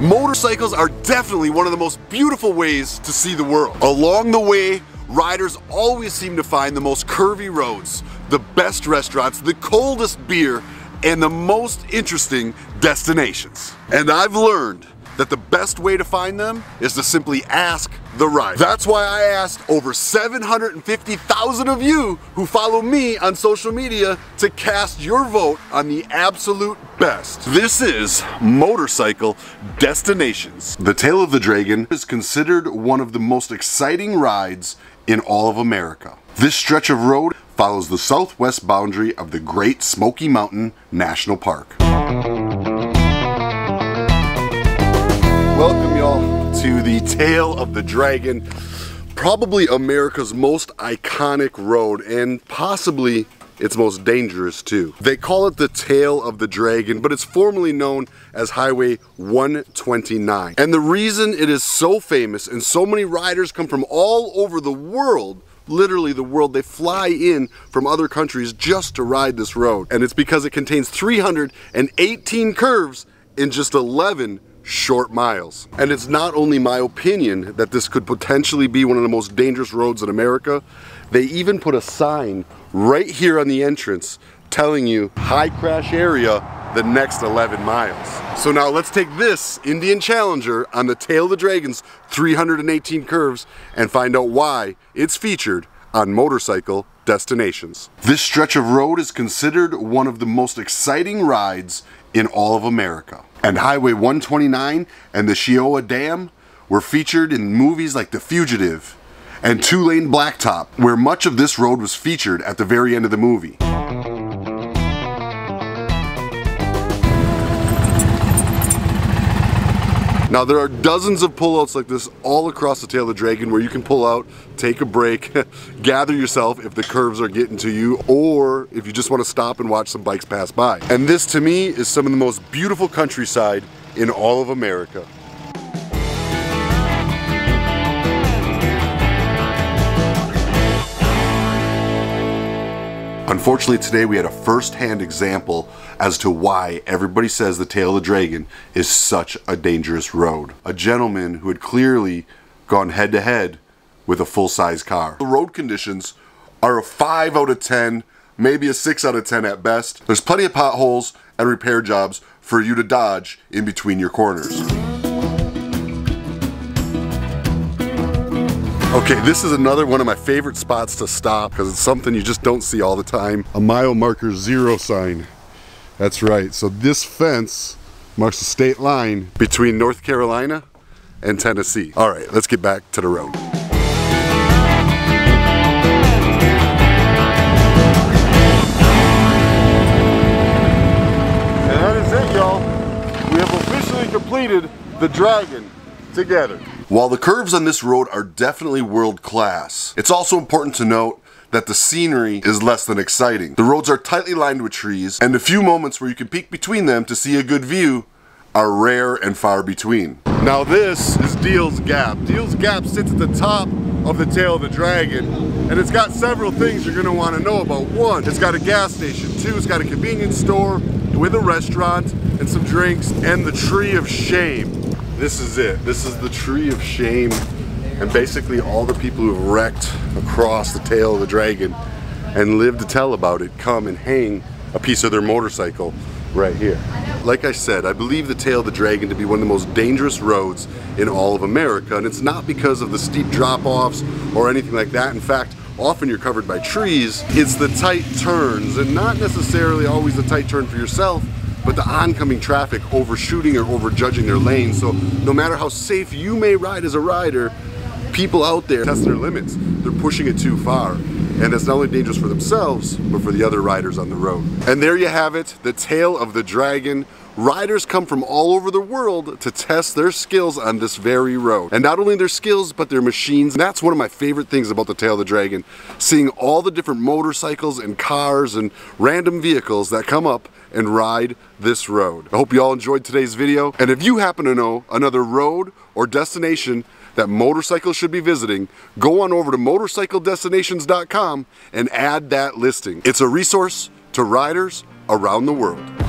Motorcycles are definitely one of the most beautiful ways to see the world. Along the way, riders always seem to find the most curvy roads, the best restaurants, the coldest beer, and the most interesting destinations. And I've learned that the best way to find them is to simply ask the rider. That's why I asked over 750,000 of you who follow me on social media to cast your vote on the absolute best. This is Motorcycle Destinations. The Tail of the Dragon is considered one of the most exciting rides in all of America. This stretch of road follows the southwest boundary of the Great Smoky Mountain National Park. Welcome y'all to the Tail of the Dragon, probably America's most iconic road and possibly its most dangerous too. They call it the Tail of the Dragon, but it's formally known as Highway 129. And the reason it is so famous and so many riders come from all over the world literally the world. They fly in from other countries just to ride this road. And it's because it contains 318 curves in just 11 short miles. And it's not only my opinion that this could potentially be one of the most dangerous roads in America, they even put a sign right here on the entrance telling you high crash area the next 11 miles. So now let's take this Indian Challenger on the tail of the Dragons 318 curves and find out why it's featured on motorcycle destinations. This stretch of road is considered one of the most exciting rides in all of America. And Highway 129 and the Cheoah Dam were featured in movies like The Fugitive and Two Lane Blacktop, where much of this road was featured at the very end of the movie. Now there are dozens of pullouts like this all across the tail of the dragon where you can pull out, take a break, gather yourself if the curves are getting to you, or if you just want to stop and watch some bikes pass by. And this to me is some of the most beautiful countryside in all of America. Unfortunately today we had a first-hand example as to why everybody says the Tail of the Dragon is such a dangerous road. A gentleman who had clearly gone head-to-head -head with a full-size car. The road conditions are a 5 out of 10, maybe a 6 out of 10 at best. There's plenty of potholes and repair jobs for you to dodge in between your corners. Okay, this is another one of my favorite spots to stop because it's something you just don't see all the time. A mile marker zero sign. That's right, so this fence marks the state line between North Carolina and Tennessee. All right, let's get back to the road. And that is it, y'all. We have officially completed the Dragon together. While the curves on this road are definitely world class, it's also important to note that the scenery is less than exciting. The roads are tightly lined with trees, and the few moments where you can peek between them to see a good view are rare and far between. Now this is Deal's Gap. Deal's Gap sits at the top of the tail of the dragon, and it's got several things you're gonna wanna know about. One, it's got a gas station. Two, it's got a convenience store with a restaurant and some drinks, and the Tree of Shame. This is it. This is the tree of shame. And basically all the people who have wrecked across the tail of the dragon and live to tell about it come and hang a piece of their motorcycle right here. Like I said, I believe the Tail of the Dragon to be one of the most dangerous roads in all of America, and it's not because of the steep drop-offs or anything like that. In fact, often you're covered by trees. It's the tight turns, and not necessarily always a tight turn for yourself, but the oncoming traffic overshooting or overjudging their lane. So no matter how safe you may ride as a rider, people out there testing their limits. They're pushing it too far. And that's not only dangerous for themselves, but for the other riders on the road. And there you have it, the tail of the dragon. Riders come from all over the world to test their skills on this very road. And not only their skills, but their machines. And that's one of my favorite things about the Tail of the Dragon, seeing all the different motorcycles and cars and random vehicles that come up and ride this road. I hope you all enjoyed today's video. And if you happen to know another road or destination that motorcycles should be visiting, go on over to motorcycledestinations.com and add that listing. It's a resource to riders around the world.